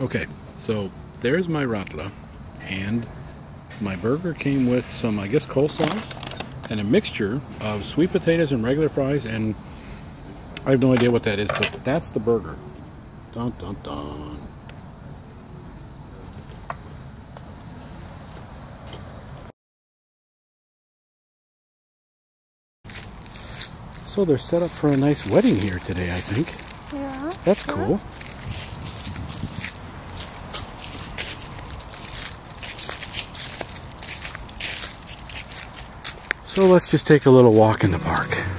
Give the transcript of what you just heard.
Okay, so there's my radler, and my burger came with some, I guess, coleslaw and a mixture of sweet potatoes and regular fries, and I have no idea what that is, but that's the burger. Dun dun dun. So they're set up for a nice wedding here today, I think. Yeah. That's cool. So let's just take a little walk in the park.